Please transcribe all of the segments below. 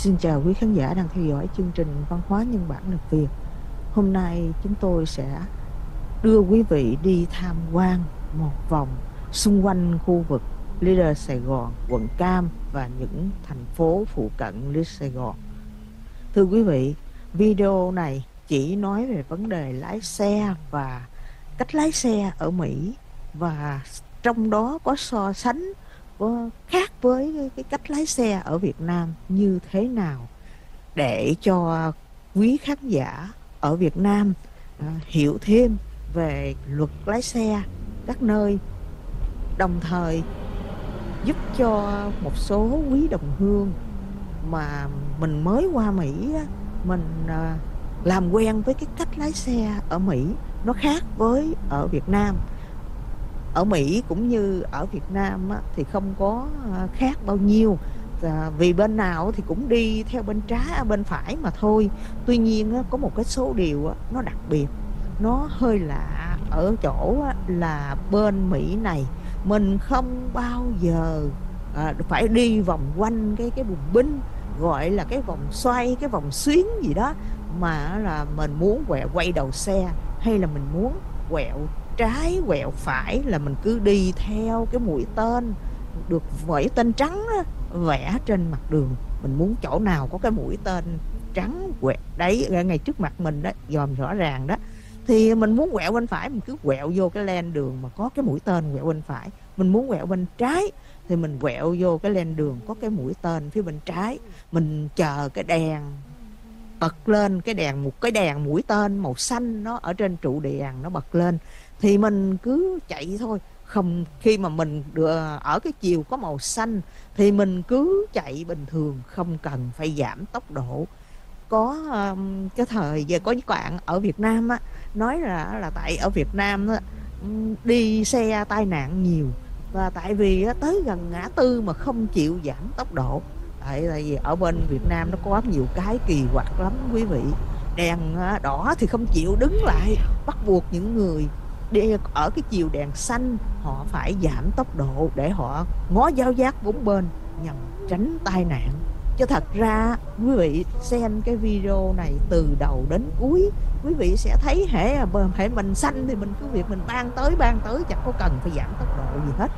Xin chào quý khán giả đang theo dõi chương trình Văn hóa Nhân bản đặc Việt. Hôm nay chúng tôi sẽ đưa quý vị đi tham quan một vòng xung quanh khu vực Leader Sài Gòn, quận Cam và những thành phố phụ cận Leader Sài Gòn. Thưa quý vị, video này chỉ nói về vấn đề lái xe và cách lái xe ở Mỹ và trong đó có so sánh khác với cái cách lái xe ở Việt Nam như thế nào để cho quý khán giả ở Việt Nam uh, hiểu thêm về luật lái xe các nơi đồng thời giúp cho một số quý đồng hương mà mình mới qua Mỹ mình uh, làm quen với cái cách lái xe ở Mỹ nó khác với ở Việt Nam ở Mỹ cũng như ở Việt Nam á, thì không có à, khác bao nhiêu. À, vì bên nào thì cũng đi theo bên trái à, bên phải mà thôi. Tuy nhiên á, có một cái số điều á, nó đặc biệt. Nó hơi lạ ở chỗ á, là bên Mỹ này mình không bao giờ à, phải đi vòng quanh cái cái bùng binh gọi là cái vòng xoay cái vòng xuyến gì đó mà là mình muốn quẹo quay đầu xe hay là mình muốn quẹo trái quẹo phải là mình cứ đi theo cái mũi tên được vẽ tên trắng đó, vẽ trên mặt đường. Mình muốn chỗ nào có cái mũi tên trắng quẹo đấy ngay trước mặt mình đó dòm rõ ràng đó. Thì mình muốn quẹo bên phải mình cứ quẹo vô cái len đường mà có cái mũi tên quẹo bên phải. Mình muốn quẹo bên trái thì mình quẹo vô cái len đường có cái mũi tên phía bên trái. Mình chờ cái đèn bật lên cái đèn một cái đèn mũi tên màu xanh nó ở trên trụ đèn nó bật lên thì mình cứ chạy thôi. Không khi mà mình được ờ, ở cái chiều có màu xanh thì mình cứ chạy bình thường không cần phải giảm tốc độ. Có um, cái thời giờ có những bạn ở Việt Nam á nói là là tại ở Việt Nam á, đi xe tai nạn nhiều. Và tại vì á, tới gần ngã tư mà không chịu giảm tốc độ. Tại, tại vì ở bên Việt Nam nó có nhiều cái kỳ quặc lắm quý vị. Đèn ờ, đỏ thì không chịu đứng lại bắt buộc những người đi ở cái chiều đèn xanh, họ phải giảm tốc độ để họ ngó giao giác bốn bên nhằm tránh tai nạn. Cho thật ra, quý vị xem cái video này từ đầu đến cuối, quý vị sẽ thấy hệ à, hệ mình xanh thì mình cứ việc mình ban tới ban tới, chẳng có cần phải giảm tốc độ gì hết.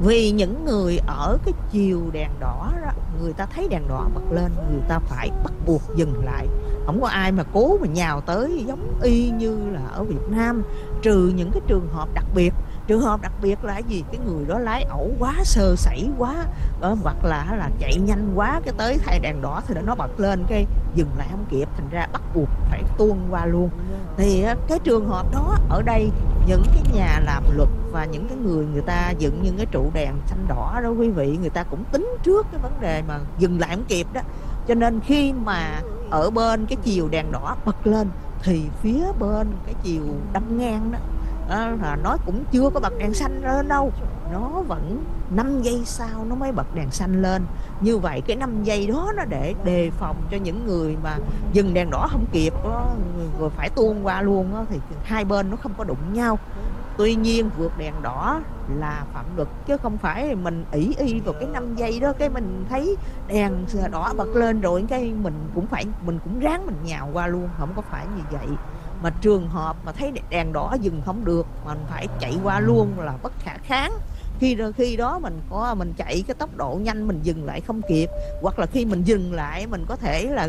Vì những người ở cái chiều đèn đỏ đó, người ta thấy đèn đỏ bật lên, người ta phải bắt buộc dừng lại không có ai mà cố mà nhào tới giống y như là ở Việt Nam. Trừ những cái trường hợp đặc biệt. Trường hợp đặc biệt là gì? Cái người đó lái ẩu quá sơ sẩy quá ờ, hoặc là là chạy nhanh quá cái tới thay đèn đỏ thì nó bật lên cái dừng lại không kịp thành ra bắt buộc phải tuôn qua luôn. Thì ờ, cái trường hợp đó ở đây những cái nhà làm luật và những cái người người ta dựng những cái trụ đèn xanh đỏ đó quý vị người ta cũng tính trước cái vấn đề mà dừng lại không kịp đó. Cho nên khi mà ở bên cái chiều đèn đỏ bật lên thì phía bên cái chiều đâm ngang đó à, là nó cũng chưa có bật đèn xanh lên đâu. Nó vẫn 5 giây sau nó mới bật đèn xanh lên. Như vậy cái 5 giây đó nó để đề phòng cho những người mà dừng đèn đỏ không kịp ờ, đó, rồi phải tuôn qua luôn đó, thì hai bên nó không có đụng nhau tuy nhiên, vượt đèn đỏ là phạm luật, chứ không phải mình ỷ y vào cái 5 giây đó, cái mình thấy đèn đỏ bật lên rồi cái mình cũng phải, mình cũng ráng mình nhào qua luôn, không có phải như vậy. Mà trường hợp mà thấy đèn đỏ dừng không được, mình phải chạy qua luôn là bất khả kháng. Khi khi đó mình có, mình chạy cái tốc độ nhanh, mình dừng lại không kịp, hoặc là khi mình dừng lại, mình có thể là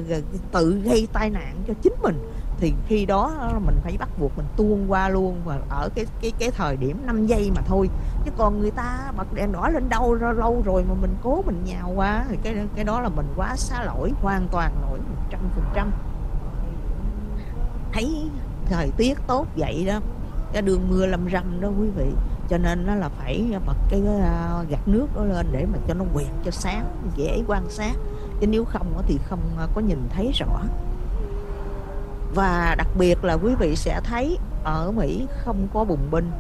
tự gây tai nạn cho chính mình thì khi đó mình phải bắt buộc mình tuôn qua luôn và ở cái cái cái thời điểm 5 giây mà thôi. Chứ còn người ta bật đèn đỏ lên đâu ra lâu rồi mà mình cố mình nhào qua thì cái cái đó là mình quá xá lỗi, hoàn toàn lỗi một trăm phần trăm. Thấy thời tiết tốt vậy đó, cái đường mưa lâm râm đó quý vị. Cho nên nó là phải bật cái à, gạt nước đó lên để mà cho nó quẹt cho sáng, dễ quan sát. Chứ nếu không thì không à, có nhìn thấy rõ và đặc biệt là quý vị sẽ thấy ở Mỹ không có bùng binh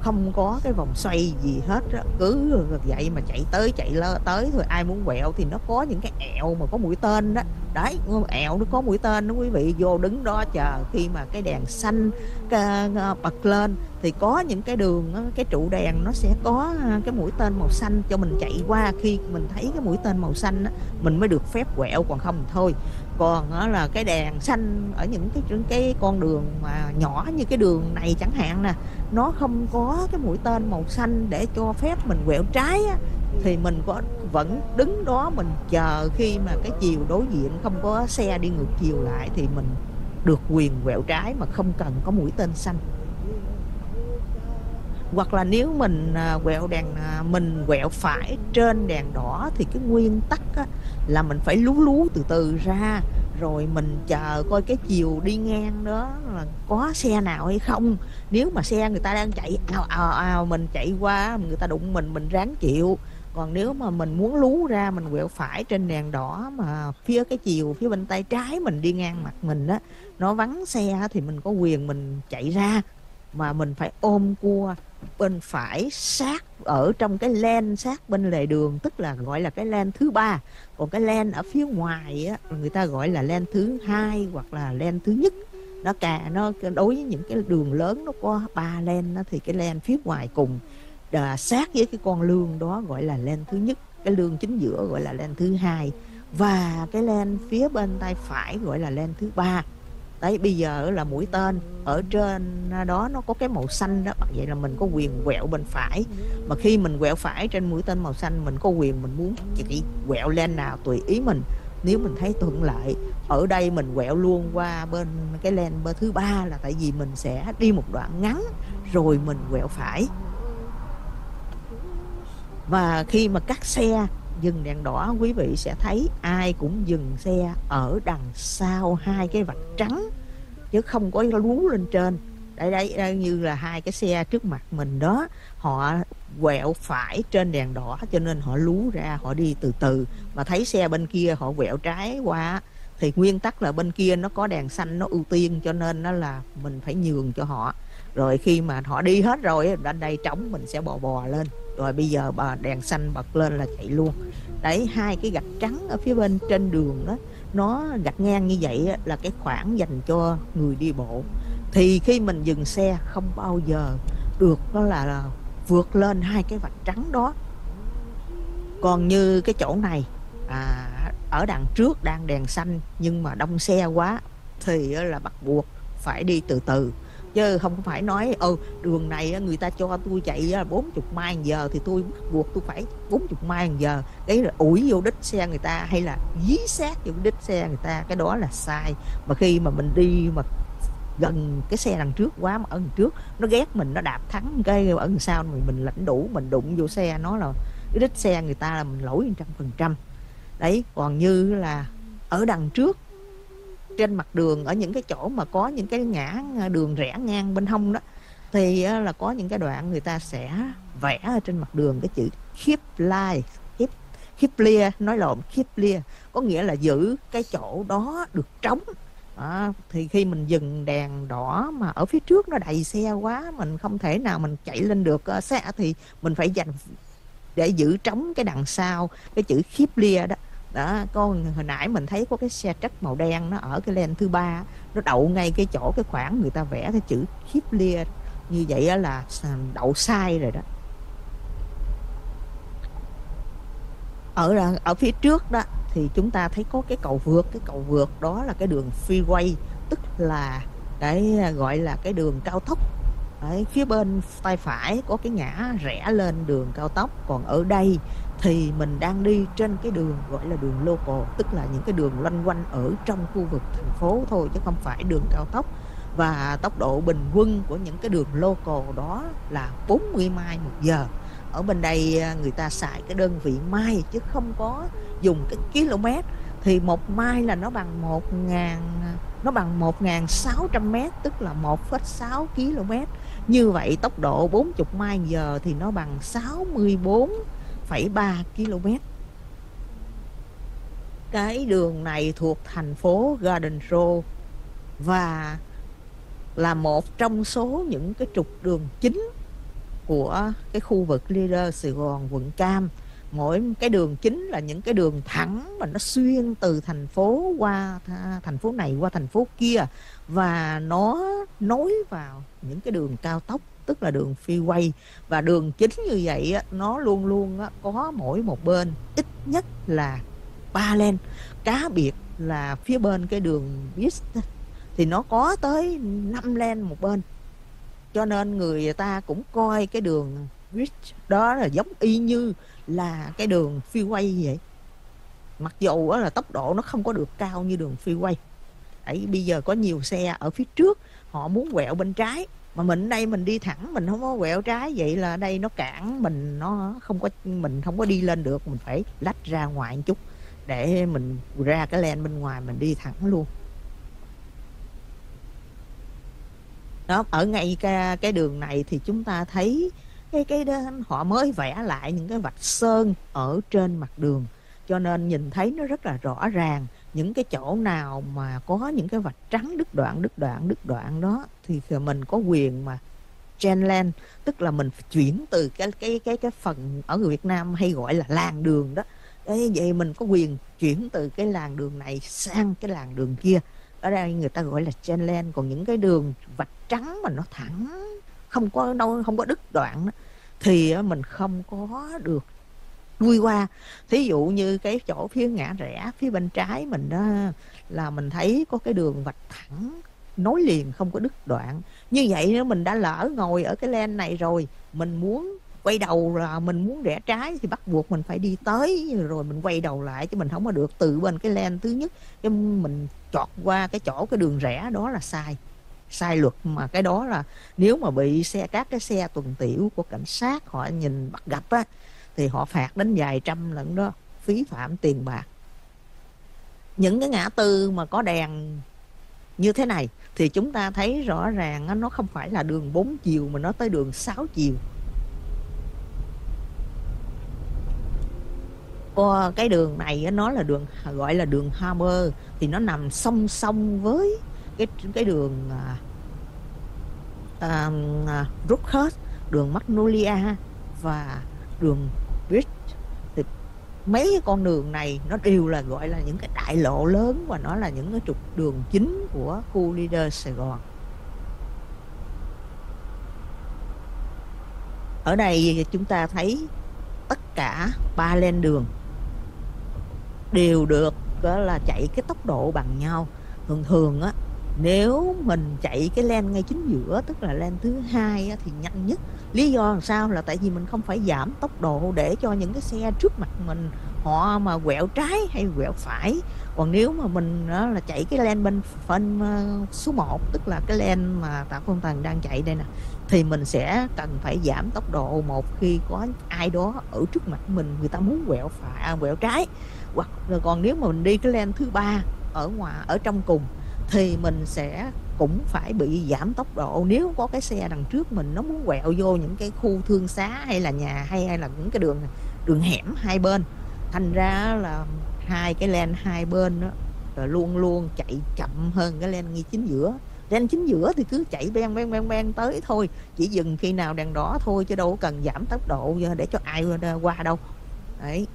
không có cái vòng xoay gì hết á. Cứ vậy mà chạy tới chạy lơ tới thôi ai muốn quẹo thì nó có những cái ẹo mà có mũi tên đó. Đấy ẹo nó có mũi tên đó quý vị vô đứng đó chờ khi mà cái đèn xanh cái, bật lên thì có những cái đường cái trụ đèn nó sẽ có à, cái mũi tên màu xanh cho mình chạy qua. Khi mình thấy cái mũi tên màu xanh đó, mình mới được phép quẹo còn không thôi. Còn là cái đèn xanh ở những cái cái con đường mà nhỏ như cái đường này chẳng hạn nè nó không có cái mũi tên màu xanh để cho phép mình quẹo trái á, thì mình có vẫn đứng đó mình chờ khi mà cái chiều đối diện không có xe đi ngược chiều lại thì mình được quyền quẹo trái mà không cần có mũi tên xanh. Hoặc là nếu mình à, quẹo đèn à, mình quẹo phải trên đèn đỏ thì cái nguyên tắc á, là mình phải lú lú từ từ ra rồi mình chờ coi cái chiều đi ngang đó là có xe nào hay không. Nếu mà xe người ta đang chạy ào ào ào mình chạy qua người ta đụng mình mình ráng chịu. Còn nếu mà mình muốn lú ra, mình quẹo phải trên đèn đỏ mà phía cái chiều, phía bên tay trái mình đi ngang mặt mình á, nó vắng xe thì mình có quyền mình chạy ra. Mà mình phải ôm cua bên phải sát ở trong cái len sát bên lề đường tức là gọi là cái len thứ ba. Còn cái len ở phía ngoài á người ta gọi là len thứ hai hoặc là len thứ nhất. Nó cả nó đối với những cái đường lớn nó có ba len nó thì cái len phía ngoài cùng đà, sát với cái con lương đó gọi là len thứ nhất. Cái lương chính giữa gọi là len thứ hai. Và cái len phía bên tay phải gọi là len thứ ba đấy, bây giờ là mũi tên, ở trên à, đó nó có cái màu xanh đó vậy là mình có quyền quẹo bên phải. Mà khi mình quẹo phải trên mũi tên màu xanh, mình có quyền mình muốn chỉ quẹo lên nào tùy ý mình. Nếu mình thấy thuận lợi, ở đây mình quẹo luôn qua bên cái len bên thứ ba là tại vì mình sẽ đi một đoạn ngắn rồi mình quẹo phải. Và khi mà cắt xe dừng đèn đỏ quý vị sẽ thấy ai cũng dừng xe ở đằng sau hai cái vạch trắng chứ không có lú lên trên. Đây, đây đây như là hai cái xe trước mặt mình đó. Họ quẹo phải trên đèn đỏ cho nên họ lú ra họ đi từ từ. Mà thấy xe bên kia họ quẹo trái qua thì nguyên tắc là bên kia nó có đèn xanh nó ưu tiên cho nên nó là mình phải nhường cho họ rồi khi mà họ đi hết rồi đến đây trống mình sẽ bò bò lên. Rồi bây giờ bà đèn xanh bật lên là chạy luôn. Đấy hai cái gạch trắng ở phía bên trên đường đó nó gạch ngang như vậy là cái khoảng dành cho người đi bộ. Thì khi mình dừng xe không bao giờ được đó là, là vượt lên hai cái vạch trắng đó. Còn như cái chỗ này à, ở đằng trước đang đèn xanh nhưng mà đông xe quá thì là bắt buộc phải đi từ từ chứ không phải nói ừ đường này người ta cho tôi chạy 40 mai giờ thì tôi bắt buộc tôi phải 40 mai giờ. Đấy là ủi vô đích xe người ta hay là dí sát vô đích xe người ta. Cái đó là sai. Mà khi mà mình đi mà gần cái xe đằng trước quá mà ở đằng trước, nó ghét mình, nó đạp thắng cái ở đằng sau mình mình lãnh đủ mình đụng vô xe nó là cái đích xe người ta là mình lỗi trăm phần trăm. Đấy, còn như là ở đằng trước trên mặt đường ở những cái chỗ mà có những cái ngã ờ, đường rẽ ngang bên hông đó thì ờ, là có những cái đoạn người ta sẽ vẽ ở trên mặt đường cái chữ keep lai keep keep clear nói lộn keep clear có nghĩa là giữ cái chỗ đó được trống. À, thì khi mình dừng đèn đỏ mà ở phía trước nó đầy xe quá mình không thể nào mình chạy lên được uh, xe thì mình phải dành để giữ trống cái đằng sau cái chữ khiếp lia đó đó con hồi nãy mình thấy có cái xe trách màu đen nó ở cái len thứ ba nó đậu ngay cái chỗ cái khoảng người ta vẽ cái chữ khiếp lia như vậy là à, đậu sai rồi đó. Ở ở phía trước đó thì chúng ta thấy có cái cầu vượt cái cầu vượt đó là cái đường freeway tức là cái à, gọi là cái đường cao tốc. Đấy, phía bên tay phải có cái ngã rẽ lên đường cao tốc còn ở đây thì mình đang đi trên cái đường gọi là đường local tức là những cái đường loanh quanh ở trong khu vực thành phố thôi chứ không phải đường cao tốc. Và tốc độ bình quân của những cái đường local đó là 40 mai một giờ. Ở bên đây à, người ta xài cái đơn vị mai chứ không có dùng cái km thì một mai là nó bằng một ngàn nó bằng một ngàn sáu trăm mét tức là 1,6 km như vậy tốc độ 40 mai giờ thì nó bằng 64,3 km. Cái đường này thuộc thành phố Garden Row và là một trong số những cái trục đường chính của cái khu vực leader Sài Gòn quận Cam. Mỗi cái đường chính là những cái đường thẳng mà nó xuyên từ thành phố qua thành phố này qua thành phố kia và nó nối vào những cái đường cao tốc tức là đường phi quay và đường chính như vậy nó luôn luôn có mỗi một bên, ít nhất là ba lane cá biệt là phía bên cái đường buýt thì nó có tới 5 lane một bên. Cho nên người ta cũng coi cái đường buýt đó là giống y như là cái đường phi quay vậy. Mặc dù là tốc độ nó không có được cao như đường phi quay ấy, bây giờ có nhiều xe ở phía trước, họ muốn quẹo bên trái mà mình đây mình đi thẳng mình không có quẹo trái vậy là đây nó cản mình nó không có mình không có đi lên được mình phải lách ra ngoài một chút để mình ra cái len bên ngoài mình đi thẳng luôn. Đó ở ngay cái cái đường này thì chúng ta thấy cái cái đó, họ mới vẽ lại những cái vạch sơn ở trên mặt đường cho nên nhìn thấy nó rất là rõ ràng những cái chỗ nào mà có những cái vạch trắng đứt đoạn đứt đoạn đứt đoạn đó thì mình có quyền mà Genland tức là mình chuyển từ cái cái cái cái phần ở người Việt Nam hay gọi là làng đường đó. Đấy, vậy mình có quyền chuyển từ cái làng đường này sang cái làng đường kia. Ở đây người ta gọi là Genland còn những cái đường vạch trắng mà nó thẳng không có đâu không có đứt đoạn đó, thì mình không có được vui qua. Thí dụ như cái chỗ phía ngã rẽ, phía bên trái mình đó, là mình thấy có cái đường vạch thẳng, nối liền, không có đứt đoạn. Như vậy nếu mình đã lỡ ngồi ở cái len này rồi, mình muốn quay đầu là mình muốn rẽ trái thì bắt buộc mình phải đi tới, rồi mình quay đầu lại chứ mình không có được. Từ bên cái len thứ nhất, cái mình chọt qua cái chỗ cái đường rẽ đó là sai. Sai luật, mà cái đó là nếu mà bị xe, các cái xe tuần tiểu của cảnh sát họ nhìn bắt gặp á thì họ phạt đến vài trăm lần đó phí phạm tiền bạc. Những cái ngã tư mà có đèn như thế này thì chúng ta thấy rõ ràng nó không phải là đường 4 chiều mà nó tới đường 6 chiều. Ờ, cái đường này nó là đường gọi là đường Hammer thì nó nằm song song với cái cái đường à, à, à, uh, uh, Rookhurst, đường Magnolia và đường Bridge. Thì mấy cái con đường này nó đều là, gọi là, những cái đại lộ lớn và nó là những cái trục đường chính của khu leader Sài Gòn. Ở đây chúng ta thấy tất cả ba lên đường đều được là, chạy cái tốc độ bằng nhau. Thường thường á nếu mình chạy cái len ngay chính giữa tức là len thứ hai thì nhanh nhất. Lý do làm sao là tại vì mình không phải giảm tốc độ để cho những cái xe trước mặt mình họ mà quẹo trái hay quẹo phải. Còn nếu mà mình đó là chạy cái len bên phân ờ, số 1 tức là cái len mà tạ phong tần đang chạy đây nè thì mình sẽ cần phải giảm tốc độ một khi có ai đó ở trước mặt mình người ta muốn quẹo phải à, quẹo trái. Hoặc là còn nếu mà mình đi cái len thứ ba ở ngoài ở trong cùng thì mình sẽ cũng phải bị giảm tốc độ. Nếu có cái xe đằng trước mình nó muốn quẹo vô những cái khu thương xá hay là nhà hay hay là những cái đường đường hẻm hai bên, thành ra là hai cái len hai bên đó rồi luôn luôn chạy chậm hơn cái len ngay chính giữa. Len chính giữa thì cứ chạy beng beng beng beng tới thôi, chỉ dừng khi nào đèn đỏ thôi chứ đâu cần giảm tốc độ để cho ai qua đâu. Đấy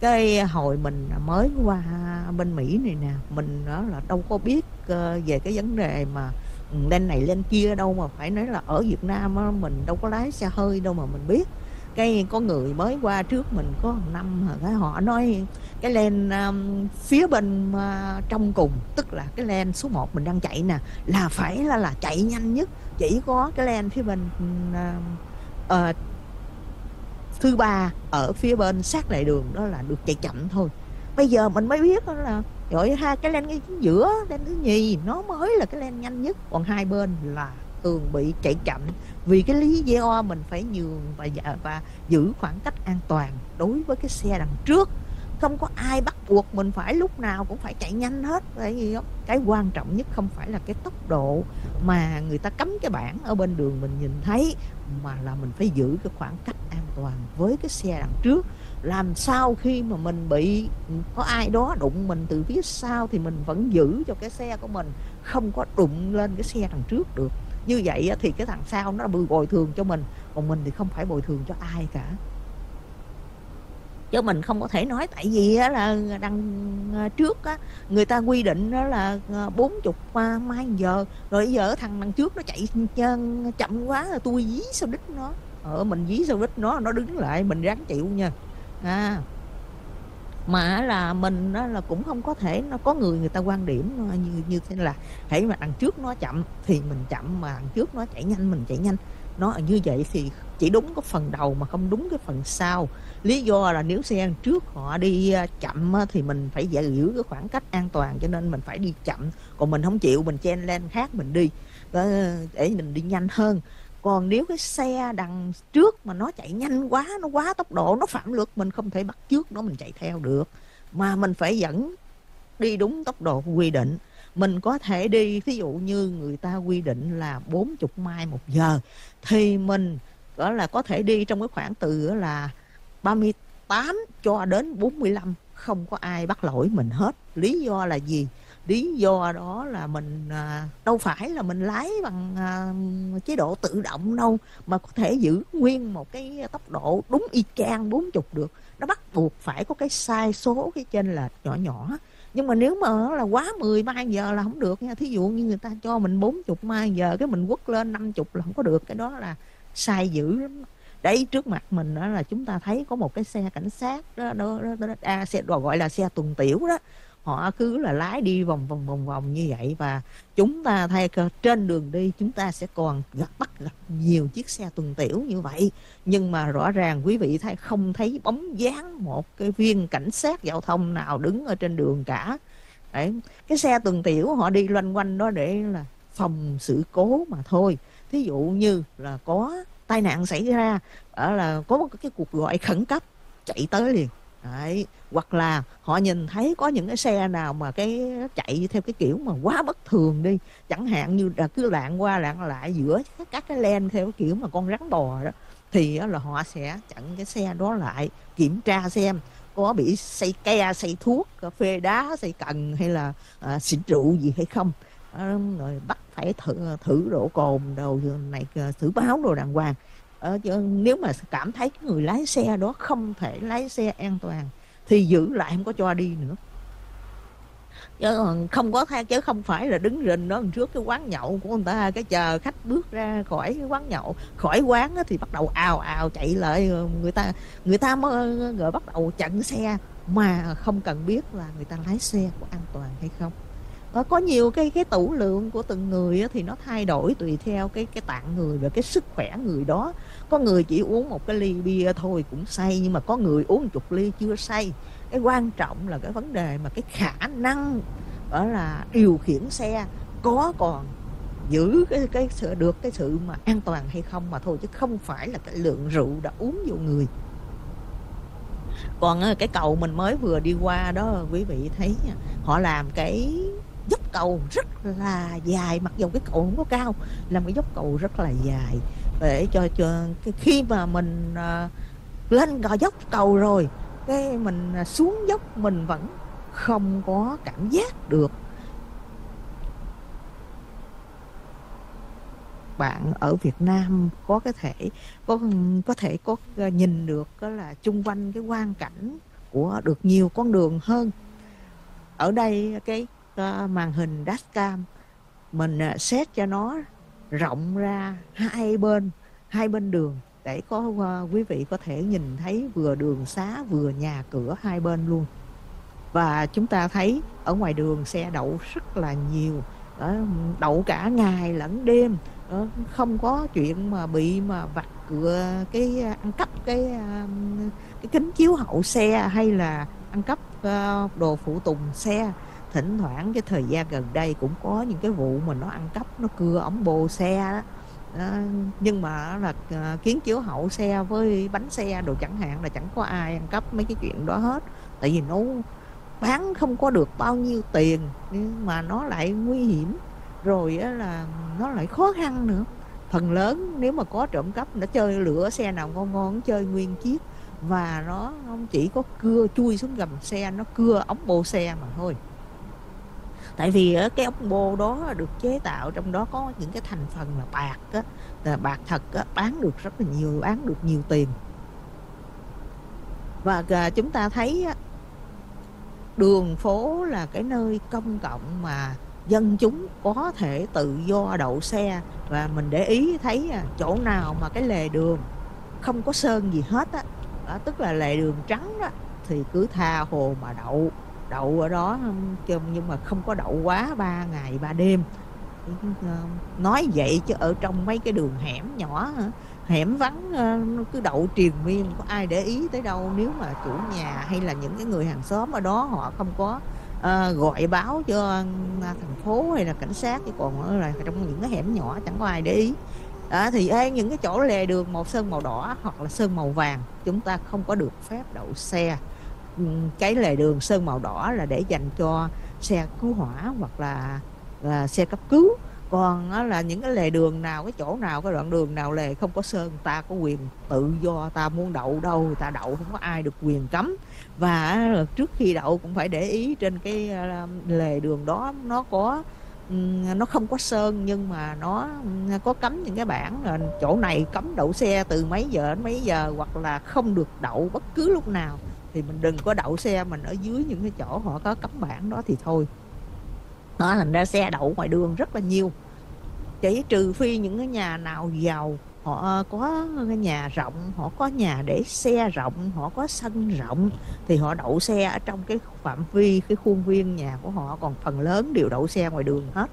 cái hồi mình mới qua bên Mỹ này nè mình đó là đâu có biết ờ, về cái vấn đề mà ừ, lên này lên kia đâu mà phải nói là ở Việt Nam đó, mình đâu có lái xe hơi đâu mà mình biết. Cái có người mới qua trước mình có một năm cái họ nói cái len um, ờ, phía bên uh, trong cùng tức là cái len số 1 mình đang chạy nè là phải là là chạy nhanh nhất. Chỉ có cái len phía bên uh, uh, thứ ba, ở phía bên sát lại đường, đó là được chạy chậm thôi. Bây giờ mình mới biết đó là rồi hai cái len ngay giữa, len thứ nhì, nó mới là cái len nhanh nhất. Còn hai bên là thường bị chạy chậm. Vì cái lý do mình phải nhường và dạ, và giữ khoảng cách an toàn đối với cái xe đằng trước. Không có ai bắt buộc mình phải lúc nào cũng phải chạy nhanh hết. Tại vì cái quan trọng nhất không phải là cái tốc độ mà người ta cấm cái bảng ở bên đường mình nhìn thấy mà là mình phải giữ cái khoảng cách an toàn với cái xe đằng trước. Làm sao khi mà mình bị có ai đó đụng mình từ phía sau thì mình vẫn giữ cho cái xe của mình, không có đụng lên cái xe đằng trước được. Như vậy thì cái thằng sau nó bồi thường cho mình, còn mình thì không phải bồi thường cho ai cả chứ mình không có thể nói tại vì là đằng ờ, trước á người ta quy định đó là à, bốn chục mai giờ. Rồi giờ thằng đằng trước nó chạy chậm quá là tôi dí sao đít nó. Ở mình dí sao đít nó nó đứng lại mình ráng chịu nha. À. Mà là mình đó là cũng không có thể nó có người người ta quan điểm như như thế là hãy mà đằng trước nó chậm thì mình chậm mà đằng trước nó chạy nhanh mình chạy nhanh. Nó như vậy thì chỉ đúng cái phần đầu mà không đúng cái phần sau. Lý do là nếu xe trước họ đi à, chậm thì mình phải giữ cái khoảng cách an toàn cho nên mình phải đi chậm. Còn mình không chịu, mình chen lên khác mình đi. Để mình đi nhanh hơn. Còn nếu cái xe đằng trước mà nó chạy nhanh quá, nó quá tốc độ, nó phạm luật, mình không thể bắt trước nó, mình chạy theo được. Mà mình phải dẫn đi đúng tốc độ quy định. Mình có thể đi ví dụ như người ta quy định là 40 mai một giờ, thì mình đó là có thể đi trong cái khoảng từ là 38 cho đến 45 không có ai bắt lỗi mình hết. Lý do là gì? Lý do đó là mình à, đâu phải là mình lái bằng à, chế độ tự động đâu mà có thể giữ nguyên một cái tốc độ đúng y chang 40 được. Nó bắt buộc phải có cái sai số cái trên là nhỏ nhỏ. Nhưng mà nếu mà là quá 10 mai giờ là không được nha. Thí dụ như người ta cho mình 40 mai giờ cái mình quất lên 50 là không có được. Cái đó là sai dữ lắm. Đấy trước mặt mình đó là chúng ta thấy có một cái xe cảnh sát đó, đó, đó, đó à, xe gọi là xe tuần tiểu đó. Họ cứ là lái đi vòng vòng vòng vòng như vậy và chúng ta thay trên đường đi chúng ta sẽ còn gặp bắt gặp nhiều chiếc xe tuần tiểu như vậy. Nhưng mà rõ ràng quý vị thấy không thấy bóng dáng một cái viên cảnh sát giao thông nào đứng ở trên đường cả. Đấy cái xe tuần tiểu họ đi loanh quanh đó để là phòng sự cố mà thôi thí dụ như là có tai nạn xảy ra ở là có một cái cuộc gọi khẩn cấp chạy tới liền Đấy. hoặc là họ nhìn thấy có những cái xe nào mà cái chạy theo cái kiểu mà quá bất thường đi chẳng hạn như là cứ lạng qua lạng lại giữa các cái len theo cái kiểu mà con rắn bò đó thì là họ sẽ chặn cái xe đó lại kiểm tra xem có bị xây ke xây thuốc phê đá xây cần hay là à, xịt rượu gì hay không Ờ, rồi bắt phải thử thử độ cồn đồ này ờ, thử báo đồ đàng hoàng. Ờ, nếu mà cảm thấy cái người lái xe đó không thể lái xe an toàn thì giữ lại không có cho đi nữa. Chứ không có tha chứ không phải là đứng rình đó trước cái quán nhậu của người ta cái chờ khách bước ra khỏi cái quán nhậu khỏi quán thì bắt đầu ào ào chạy lại ờ, người ta người ta mới rồi bắt đầu chặn xe mà không cần biết là người ta lái xe có an toàn hay không. Ờ, có nhiều cái cái tủ lượng của từng người thì nó thay đổi tùy theo cái cái tạng người và cái sức khỏe người đó. Có người chỉ uống một cái ly bia thôi cũng say, nhưng mà có người uống một chục ly chưa say. Cái quan trọng là cái vấn đề mà cái khả năng đó là điều khiển xe có còn giữ cái cái sự, được cái sự mà an toàn hay không mà thôi, chứ không phải là cái lượng rượu đã uống vô người. Còn ờ, cái cầu mình mới vừa đi qua đó, quý vị thấy họ làm cái dốc cầu rất là dài mặc dù cái cầu không có cao là một dốc cầu rất là dài. Để cho cho khi mà mình uh, lên gò dốc cầu rồi cái mình à, xuống dốc mình vẫn không có cảm giác được. Bạn ở Việt Nam có cái thể có có thể có à, nhìn được đó là chung quanh cái quang cảnh của được nhiều con đường hơn. Ở đây cái uh, màn hình dashcam. Mình uh, set cho nó rộng ra hai bên hai bên đường để có uh, quý vị có thể nhìn thấy vừa đường xá vừa nhà cửa hai bên luôn. Và chúng ta thấy ở ngoài đường xe đậu rất là nhiều đậu cả ngày lẫn đêm không có chuyện mà bị mà vặt cửa cái ăn cắp cái cái kính chiếu hậu xe hay là ăn cắp đồ phụ tùng xe thỉnh thoảng cái thời gian gần đây cũng có những cái vụ mà nó ăn cắp nó cưa ống bô xe đó. À, nhưng mà là à, kiến chiếu hậu xe với bánh xe đồ chẳng hạn là chẳng có ai ăn cắp mấy cái chuyện đó hết. Tại vì nó bán không có được bao nhiêu tiền nhưng mà nó lại nguy hiểm. Rồi á, là nó lại khó khăn nữa. Phần lớn nếu mà có trộm cắp nó chơi lửa xe nào ngon ngon chơi nguyên chiếc. Và nó không chỉ có cưa chui xuống gầm xe nó cưa ống bô xe mà thôi tại vì cái ốc bô đó được chế tạo trong đó có những cái thành phần là bạc á là bạc thật á, bán được rất là nhiều bán được nhiều tiền. Và à, chúng ta thấy đường phố là cái nơi công cộng mà dân chúng có thể tự do đậu xe. Và mình để ý thấy à, chỗ nào mà cái lề đường không có sơn gì hết á tức là lề đường trắng đó thì cứ tha hồ mà đậu đậu ở đó nhưng mà không có đậu quá ba ngày ba đêm. Ờ, nói vậy chứ ở trong mấy cái đường hẻm nhỏ ờ, hẻm vắng ờ, cứ đậu triền miên có ai để ý tới đâu. Nếu mà chủ nhà hay là những cái người hàng xóm ở đó họ không có uh, gọi báo cho thành phố hay là cảnh sát chứ còn là trong những cái hẻm nhỏ chẳng có ai để ý. À, thì ê, những cái chỗ lề đường một sơn màu đỏ hoặc là sơn màu vàng chúng ta không có được phép đậu xe cái lề đường sơn màu đỏ là để dành cho xe cứu hỏa hoặc là, là xe cấp cứu. Còn á, là những cái lề đường nào cái chỗ nào cái đoạn đường nào lề không có sơn ta có quyền tự do ta muốn đậu đâu ta đậu không có ai được quyền cấm. Và trước khi đậu cũng phải để ý trên cái à, lề đường đó nó có nó không có sơn nhưng mà nó có cấm những cái bảng là chỗ này cấm đậu xe từ mấy giờ đến mấy giờ hoặc là không được đậu bất cứ lúc nào thì mình đừng có đậu xe mình ở dưới những cái chỗ họ có cấm bảng đó thì thôi. Đó thành ra xe đậu ngoài đường rất là nhiều. Chỉ trừ phi những cái nhà nào giàu, họ có cái nhà rộng, họ có nhà để xe rộng, họ có sân rộng, thì họ đậu xe ở trong cái phạm vi, cái khuôn viên nhà của họ. Còn phần lớn đều đậu xe ngoài đường hết.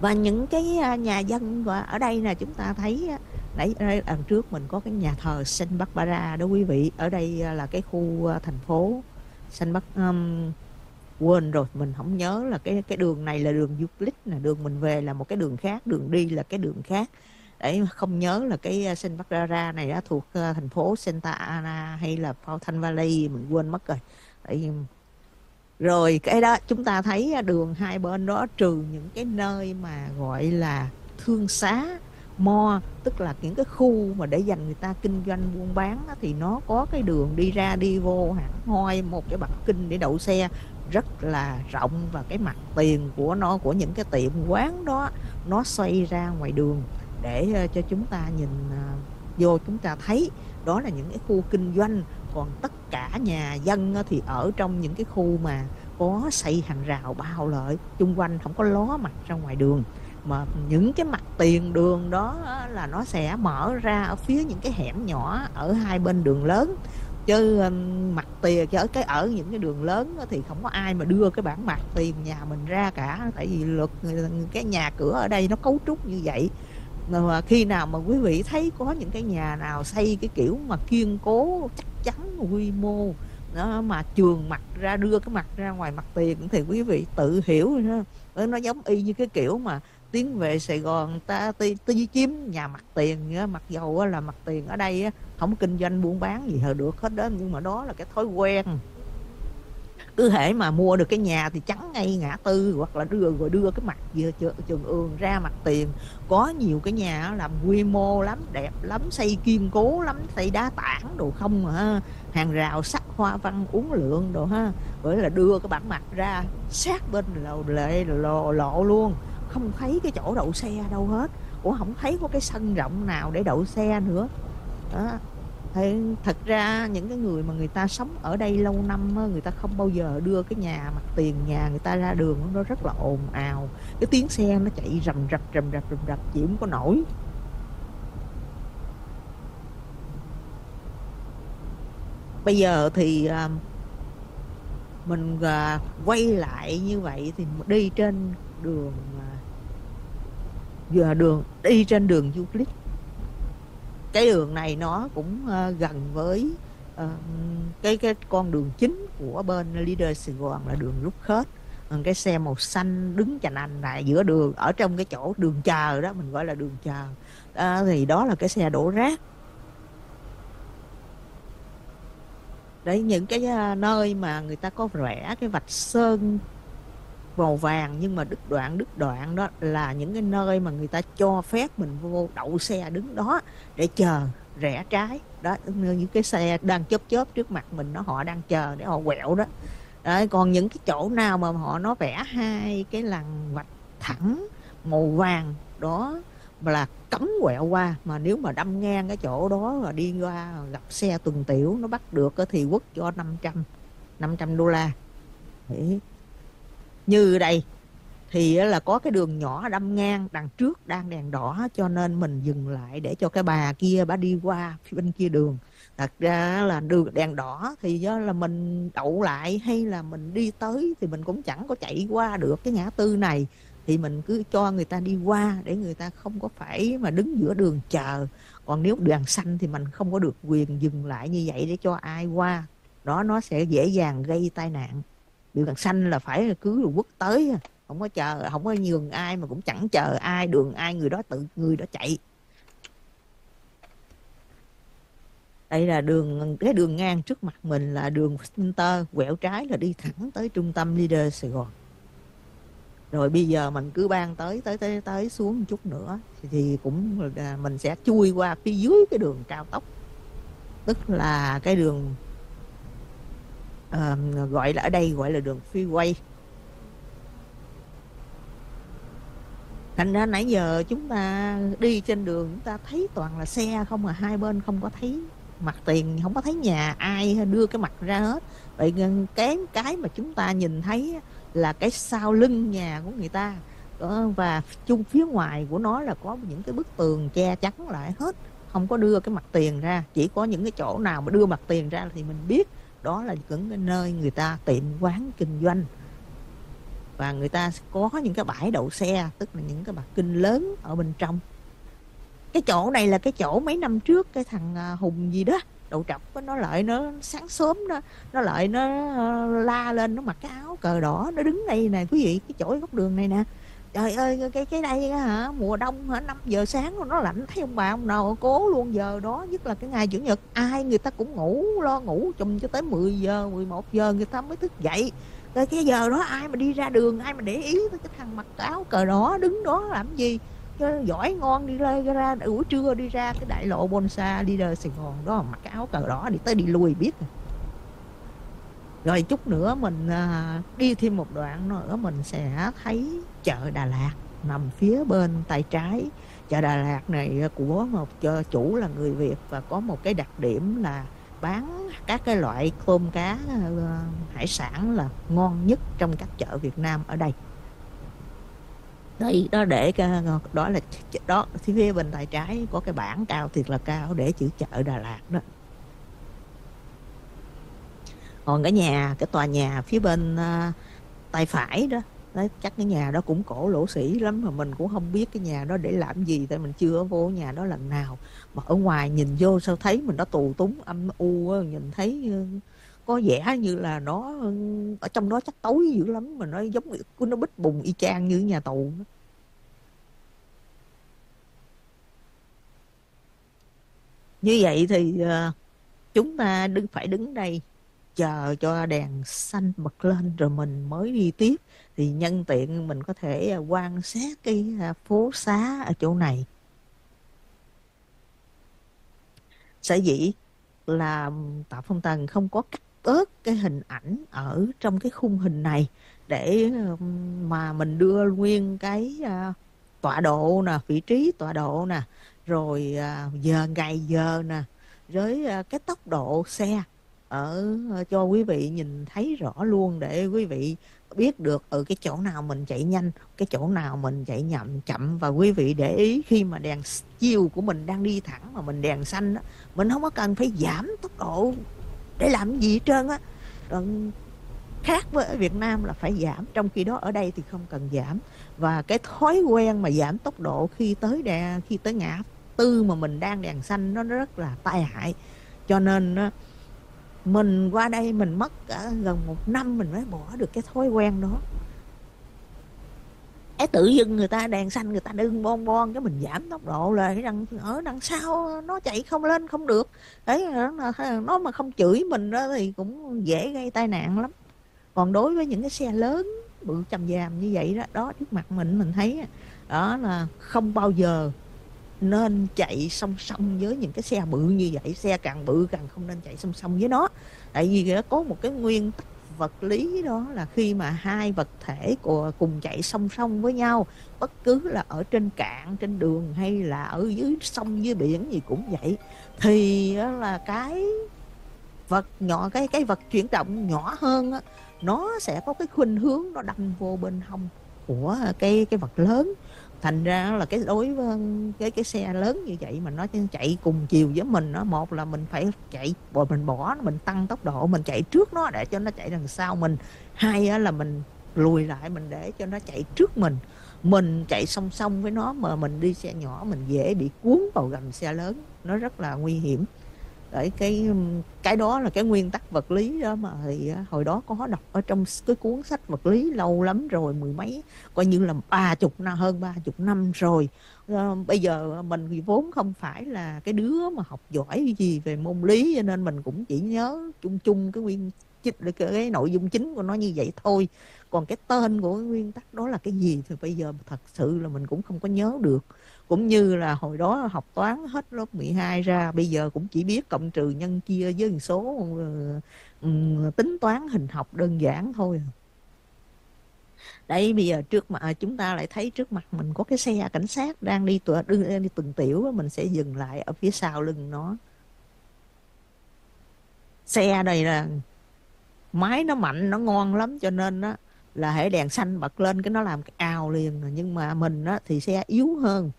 Và những cái à, nhà dân ở đây là chúng ta thấy nãy lần trước mình có cái nhà thờ Saint Barbara đó quý vị. Ở đây à, là cái khu à, thành phố Saint Bắc um, quên rồi mình không nhớ là cái cái đường này là đường Euclid là đường mình về là một cái đường khác đường đi là cái đường khác. Để không nhớ là cái à, Saint Barbara này đã thuộc thành phố Santa Ana hay là Fountain Valley mình quên mất rồi. Tại um, rồi cái đó chúng ta thấy đường hai bên đó trừ những cái nơi mà gọi là thương xá mo tức là những cái khu mà để dành người ta kinh doanh buôn bán á, thì nó có cái đường đi ra đi vô hẳn. Hoi một cái bậc kinh để đậu xe rất là rộng và cái mặt tiền của nó của những cái tiệm quán đó nó xoay ra ngoài đường để ờ, cho chúng ta nhìn ờ, vô chúng ta thấy. Đó là những cái khu kinh doanh. Còn tất cả nhà dân thì ở trong những cái khu mà có xây hàng rào bao lợi chung quanh không có ló mặt ra ngoài đường mà những cái mặt tiền đường đó là nó sẽ mở ra ở phía những cái hẻm nhỏ ở hai bên đường lớn. Chứ mặt tiền ở cái, ở những cái đường lớn thì không có ai mà đưa cái bản mặt tiền nhà mình ra cả. Tại vì luật cái nhà cửa ở đây nó cấu trúc như vậy. Mà khi nào mà quý vị thấy có những cái nhà nào xây cái kiểu mà kiên cố, chắc chắn quy mô nó mà trường mặt ra, đưa cái mặt ra ngoài mặt tiền thì quý vị tự hiểu nó giống y như cái kiểu mà tiến về Sài Gòn ta ti, ti chiếm nhà mặt tiền mặc dầu là mặt tiền ở đây không kinh doanh buôn bán gì hờ được hết đó nhưng mà đó là cái thói quen. Cứ thể mà mua được cái nhà thì chắn ngay ngã tư hoặc là đưa rồi đưa cái mặt vừa trường ương ra mặt tiền. Có nhiều cái nhà làm quy mô lắm đẹp lắm xây kiên cố lắm xây đá tảng đồ không mà hàng rào sắt hoa văn uống lượng đồ ha. Bởi là đưa cái bản mặt ra sát bên lầu lệ lộ, lộ luôn không thấy cái chỗ đậu xe đâu hết. Cũng không thấy có cái sân rộng nào để đậu xe nữa. Đó. Thì thật ra những cái người mà người ta sống ở đây lâu năm người ta không bao giờ đưa cái nhà mặt tiền nhà người ta ra đường, nó rất là ồn ào. Cái tiếng xe nó chạy rầm rập rầm rập rầm rập chịu không có nổi. Bây giờ thì à, mình à, quay lại như vậy thì đi trên đường à, đường đi trên đường Euclid. Cái đường này nó cũng uh, gần với uh, cái cái con đường chính của bên leader Sài Gòn là đường rút khết ờ, cái xe màu xanh đứng chành anh lại giữa đường ở trong cái chỗ đường chờ đó mình gọi là đường chờ. À, thì đó là cái xe đổ rác. Đấy những cái nơi mà người ta có vẽ cái vạch sơn màu vàng nhưng mà đứt đoạn đứt đoạn đó là những cái nơi mà người ta cho phép mình vô đậu xe đứng đó để chờ rẽ trái. Đó những cái xe đang chớp chớp trước mặt mình nó họ đang chờ để họ quẹo đó. Đấy, còn những cái chỗ nào mà họ nó vẽ hai cái lằn vạch thẳng màu vàng đó là cấm quẹo qua. Mà nếu mà đâm ngang cái chỗ đó và đi qua gặp xe tuần tiểu nó bắt được thì quất cho 500 500 đô la. Đấy như đây, thì là có cái đường nhỏ đâm ngang đằng trước đang đèn đỏ, cho nên mình dừng lại để cho cái bà kia, bà đi qua phía bên kia đường. Thật ra là đường đèn đỏ thì do là mình đậu lại hay là mình đi tới thì mình cũng chẳng có chạy qua được cái ngã tư này. Thì mình cứ cho người ta đi qua để người ta không có phải mà đứng giữa đường chờ. Còn nếu đèn xanh thì mình không có được quyền dừng lại như vậy để cho ai qua. Đó, nó sẽ dễ dàng gây tai nạn đường xanh là phải cứ quất tới không có chờ không có nhường ai mà cũng chẳng chờ ai đường ai người đó tự người đó chạy. Đây là đường cái đường ngang trước mặt mình là đường Center quẹo trái là đi thẳng tới trung tâm leader Sài Gòn. Rồi bây giờ mình cứ ban tới tới tới tới xuống một chút nữa thì, thì cũng mình sẽ chui qua phía dưới cái đường cao tốc. Tức là cái đường uh, gọi là ở đây gọi là đường freeway. Thành ra nãy giờ chúng ta đi trên đường chúng ta thấy toàn là xe không mà hai bên không có thấy mặt tiền không có thấy nhà ai đưa cái mặt ra hết. Vậy cái cái mà chúng ta nhìn thấy là cái sau lưng nhà của người ta. Ờ, và chung phía ngoài của nó là có những cái bức tường che chắn lại hết không có đưa cái mặt tiền ra. Chỉ có những cái chỗ nào mà đưa mặt tiền ra thì mình biết đó là những cái nơi người ta tiệm quán kinh doanh. Và người ta có những cái bãi đậu xe, tức là những cái bạc kinh lớn ở bên trong. Cái chỗ này là cái chỗ mấy năm trước cái thằng à, hùng gì đó, đậu trọc nó lợi nó sáng sớm nó nó lợi nó ờ, la lên, nó mặc cái áo cờ đỏ, nó đứng đây nè, quý vị, cái chỗ góc đường này nè trời ơi cái cái đây hả? Mùa đông hả? 5 giờ sáng nó lạnh thấy ông bà? Ông nào cố luôn giờ đó nhất là cái ngày chủ nhật. Ai người ta cũng ngủ lo ngủ chùm cho tới 10 giờ 11 giờ người ta mới thức dậy. Rồi cái giờ đó ai mà đi ra đường ai mà để ý tới cái thằng mặc áo cờ đỏ đứng đó làm gì? Giỏi ngon đi ra, ra buổi trưa đi ra cái đại lộ Bonsa đi ra Sài Gòn đó mặc áo cờ đỏ đi tới đi lui biết rồi rồi chút nữa mình à, đi thêm một đoạn nữa mình sẽ thấy chợ Đà Lạt nằm phía bên tay trái. Chợ Đà Lạt này của một chủ là người Việt và có một cái đặc điểm là bán các cái loại tôm cá à, hải sản là ngon nhất trong các chợ Việt Nam ở đây. Đây, đó để cái, đó là, đó, phía bên tay trái có cái bảng cao thiệt là cao để chữ chợ Đà Lạt đó còn cái nhà cái tòa nhà phía bên uh, tay phải đó đấy, chắc cái nhà đó cũng cổ lỗ sĩ lắm mà mình cũng không biết cái nhà đó để làm gì tại mình chưa vô nhà đó lần nào. Mà ở ngoài nhìn vô sao thấy mình nó tù túng âm u nhìn thấy ờ, có vẻ như là nó ờ, ở trong đó chắc tối dữ lắm mà nó giống nó bích bùng y chang như nhà tù như vậy thì uh, chúng ta đứng phải đứng đây chờ cho đèn xanh bật lên rồi mình mới đi tiếp. Thì nhân tiện mình có thể à, quan sát cái à, phố xá ở chỗ này. Sở dĩ là Tạ Phong Tần không có cắt ớt cái hình ảnh ở trong cái khung hình này để mà mình đưa nguyên cái à, tọa độ nè, vị trí tọa độ nè, rồi giờ ngày giờ nè, với cái tốc độ xe ở cho quý vị nhìn thấy rõ luôn để quý vị biết được ở cái chỗ nào mình chạy nhanh cái chỗ nào mình chạy nhậm chậm và quý vị để ý khi mà đèn chiều của mình đang đi thẳng mà mình đèn xanh đó, mình không có cần phải giảm tốc độ để làm gì hết trơn á. Khác với ở Việt Nam là phải giảm trong khi đó ở đây thì không cần giảm. Và cái thói quen mà giảm tốc độ khi tới đè khi tới ngã tư mà mình đang đèn xanh nó rất là tai hại. Cho nên mình qua đây mình mất cả gần một năm mình mới bỏ được cái thói quen đó. Cái tự dưng người ta, đèn xanh người ta đương bon bon cái mình giảm tốc độ lại đằng, ở đằng sau nó chạy không lên không được. Đấy, nó mà không chửi mình đó thì cũng dễ gây tai nạn lắm. Còn đối với những cái xe lớn, bự chầm dàm như vậy đó đó, trước mặt mình mình thấy đó là không bao giờ nên chạy song song với những cái xe bự như vậy. Xe càng bự càng không nên chạy song song với nó. Tại vì nó có một cái nguyên tắc vật lý đó là khi mà hai vật thể cùng chạy song song với nhau, bất cứ là ở trên cạn, trên đường hay là ở dưới sông, dưới biển gì cũng vậy, thì là cái vật nhỏ, cái cái vật chuyển động nhỏ hơn nó sẽ có cái khuynh hướng nó đâm vô bên hông của cái cái vật lớn thành ra là cái đối với cái cái xe lớn như vậy mà nó chạy cùng chiều với mình nó một là mình phải chạy rồi mình bỏ mình tăng tốc độ, mình chạy trước nó để cho nó chạy đằng sau mình. Hai là mình lùi lại mình để cho nó chạy trước mình. Mình chạy song song với nó mà mình đi xe nhỏ mình dễ bị cuốn vào gầm xe lớn, nó rất là nguy hiểm đấy, cái cái đó là cái nguyên tắc vật lý đó mà. Thì à, hồi đó có đọc ở trong cái cuốn sách vật lý lâu lắm rồi, mười mấy, coi như là ba chục năm, hơn ba chục năm rồi. Ờ, bây giờ mình vốn không phải là cái đứa mà học giỏi gì về môn lý, cho nên mình cũng chỉ nhớ chung chung cái nguyên cái, cái nội dung chính của nó như vậy thôi. Còn cái tên của cái nguyên tắc đó là cái gì thì bây giờ thật sự là mình cũng không có nhớ được. Cũng như là hồi đó học toán hết lớp 12 ra bây giờ cũng chỉ biết cộng trừ nhân chia với một số um, tính toán hình học đơn giản thôi. Đây bây giờ trước mà à, chúng ta lại thấy trước mặt mình có cái xe cảnh sát đang đi tuần đi, đi tuần tiểu mình sẽ dừng lại ở phía sau lưng nó. Xe này là máy nó mạnh nó ngon lắm cho nên á là hệ đèn xanh bật lên cái nó làm cái ào liền nhưng mà mình á, thì xe yếu hơn.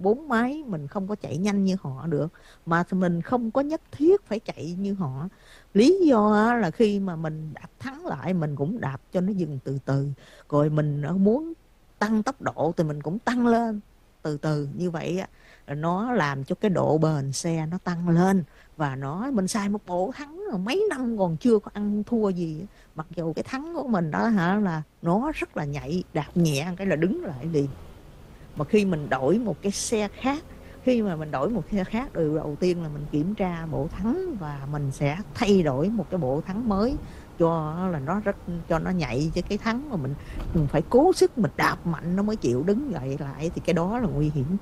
Bốn máy mình không có chạy nhanh như họ được. Mà thì mình không có nhất thiết phải chạy như họ. Lý do là khi mà mình đạp thắng lại mình cũng đạp cho nó dừng từ từ. Rồi mình muốn tăng tốc độ thì mình cũng tăng lên từ từ. Như vậy á nó làm cho cái độ bền xe nó tăng lên và nó mình sai một bộ thắng mấy năm còn chưa có ăn thua gì mặc dù cái thắng của mình đó hả là nó rất là nhạy đạp nhẹ cái là đứng lại liền. Mà khi mình đổi một cái xe khác khi mà mình đổi một xe khác điều đầu tiên là mình kiểm tra bộ thắng và mình sẽ thay đổi một cái bộ thắng mới cho là nó rất cho nó nhạy. Cho cái thắng mà mình, mình phải cố sức mình đạp mạnh nó mới chịu đứng dậy lại thì cái đó là nguy hiểm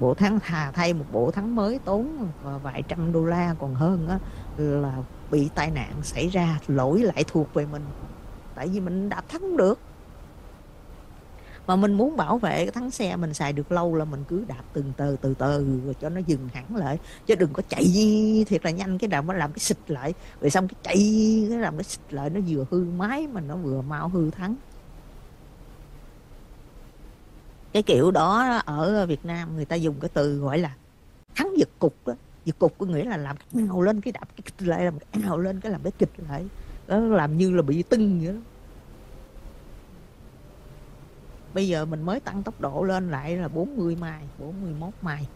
bộ thắng thà thay một bộ thắng mới tốn vài trăm đô la, còn hơn á, là bị tai nạn xảy ra, lỗi lại thuộc về mình. Tại vì mình đạp thắng được. Mà mình muốn bảo vệ cái thắng xe mình xài được lâu là mình cứ đạp từng từ từ từ cho nó dừng hẳn lại. Chứ đừng có chạy thiệt là nhanh, cái đạp nó làm cái xịt lại, rồi xong cái chạy, cái làm cái xịt lại nó vừa hư, máy mà nó vừa mau hư thắng cái kiểu đó ở Việt Nam người ta dùng cái từ gọi là thắng giật cục đó. Giật cục có nghĩa là làm cái ào lên cái đạp cái kịch lại làm cái ào lên cái làm cái kịch lại. Đó làm như là bị tưng vậy đó. Bây giờ mình mới tăng tốc độ lên lại là 40 mai 41 mai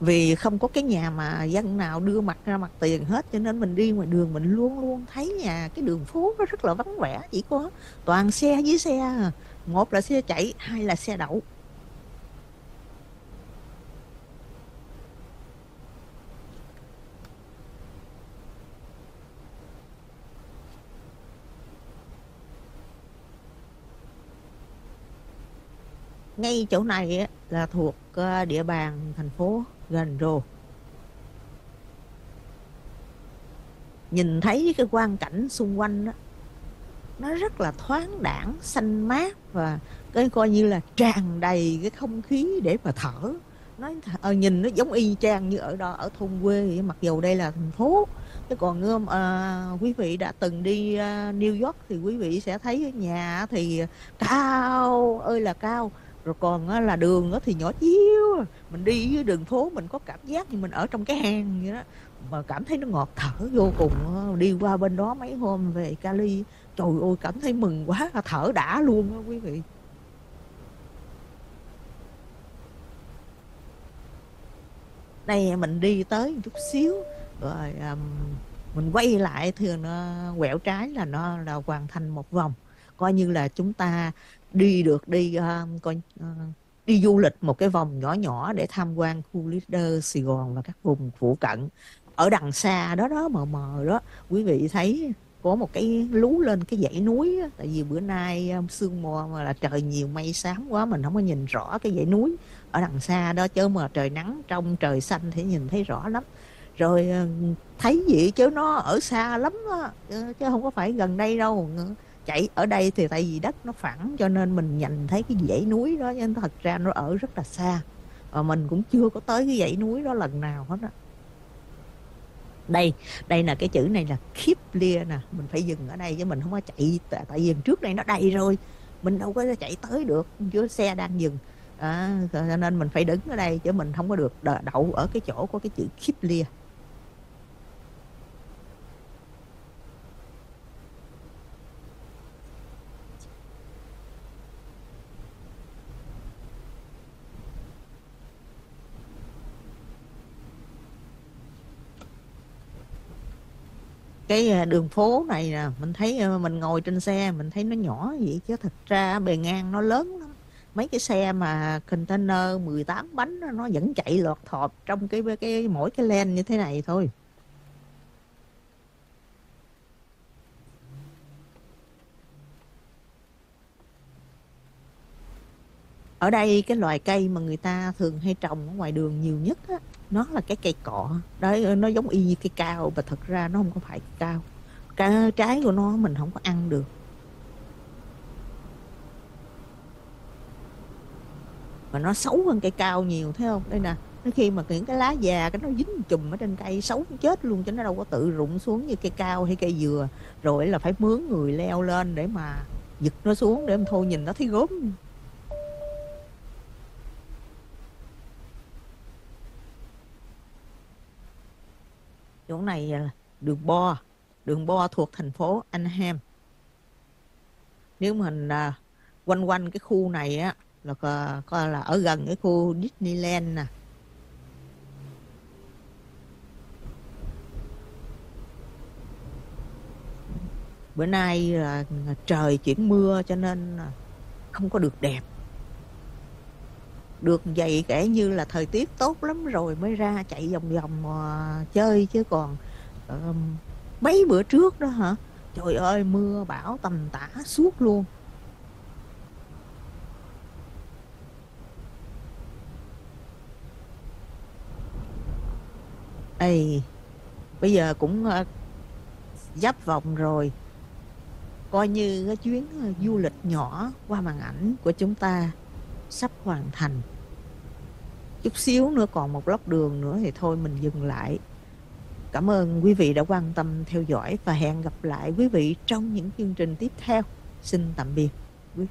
vì không có cái nhà mà dân nào đưa mặt ra mặt tiền hết, cho nên mình đi ngoài đường mình luôn luôn thấy nhà, cái đường phố nó rất là vắng vẻ, chỉ có toàn xe với xe à. một là xe chạy, hai là xe đậu. Ngay chỗ này là thuộc ờ, địa bàn thành phố gần rồ nhìn thấy cái quang cảnh xung quanh đó nó rất là thoáng đãng xanh mát và cái coi như là tràn đầy cái không khí để mà thở. Nó à, nhìn nó giống y chang như ở đó ở thôn quê mặc dù đây là thành phố. Chứ còn à, quý vị đã từng đi à, New York thì quý vị sẽ thấy nhà thì cao ơi là cao rồi còn là đường thì nhỏ chiếu à. mình đi với đường phố mình có cảm giác như mình ở trong cái hang vậy đó. Mà cảm thấy nó ngọt thở vô cùng đi qua bên đó mấy hôm về Cali trời ơi cảm thấy mừng quá thở đã luôn đó quý vị. Đây mình đi tới một chút xíu rồi um, mình quay lại thì nó quẹo trái là nó là hoàn thành một vòng. Coi như là chúng ta đi được đi uh, coi uh, đi du lịch một cái vòng nhỏ nhỏ để tham quan khu leader Sài Gòn và các vùng phụ cận ở đằng xa đó đó mờ mờ đó quý vị thấy có một cái lú lên cái dãy núi đó. tại vì bữa nay à, sương mù mà là trời nhiều mây xám quá mình không có nhìn rõ cái dãy núi ở đằng xa đó chứ mà trời nắng trong trời xanh thì nhìn thấy rõ lắm rồi thấy gì chứ nó ở xa lắm đó. Ờ, chứ không có phải gần đây đâu ờ, chạy ở đây thì tại vì đất nó phẳng cho nên mình nhìn thấy cái dãy núi đó nhưng thật ra nó ở rất là xa. Và mình cũng chưa có tới cái dãy núi đó lần nào hết á. Đây đây là cái chữ này là khiếp lia nè. Mình phải dừng ở đây chứ mình không có chạy tại, tại vì trước đây nó đầy rồi. Mình đâu có chạy tới được chứ xe đang dừng. À, cho nên mình phải đứng ở đây chứ mình không có được đậu ở cái chỗ có cái chữ khiếp lia cái à, đường phố này nè mình thấy à, mình ngồi trên xe mình thấy nó nhỏ vậy chứ thật ra bề ngang nó lớn lắm. Mấy cái xe mà container 18 bánh nó vẫn chạy lọt thọt trong cái cái mỗi cái len như thế này thôi. Ở đây cái loài cây mà người ta thường hay trồng ở ngoài đường nhiều nhất á, nó là cái cây cọ. Đấy, nó giống y như cây cao, và thật ra nó không có phải cao. Cái trái của nó mình không có ăn được. Mà nó xấu hơn cây cao nhiều, thấy không? Đây nè, nó khi mà những cái lá già, cái nó dính chùm ở trên cây, xấu chết luôn cho nó đâu có tự rụng xuống như cây cao hay cây dừa. Rồi là phải mướn người leo lên để mà giật nó xuống để mà thôi nhìn nó thấy gốm chỗ này là đường bo. Đường bo thuộc thành phố Anaheim nếu mình à, quanh quanh cái khu này á là coi là ở gần cái khu Disneyland nè. Bữa nay là trời chuyển mưa cho nên à, không có được đẹp được vậy kể như là thời tiết tốt lắm rồi mới ra chạy vòng vòng uh, chơi chứ còn uh, mấy bữa trước đó hả? Trời ơi mưa bão tầm tã suốt luôn. Ê, bây giờ cũng uh, dắp vòng rồi. Coi như cái chuyến uh, du lịch nhỏ qua màn ảnh của chúng ta sắp hoàn thành. Chút xíu nữa còn một lóc đường nữa thì thôi mình dừng lại. Cảm ơn quý vị đã quan tâm, theo dõi và hẹn gặp lại quý vị trong những chương trình tiếp theo. Xin tạm biệt. quý